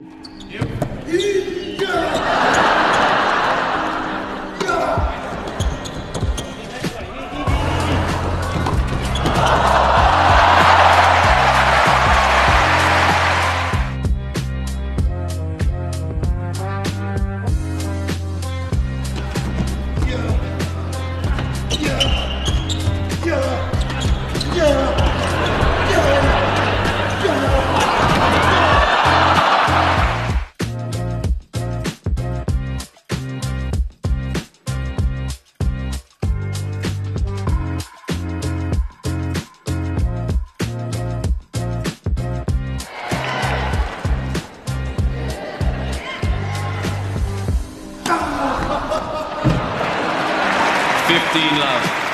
Yep. 15 love.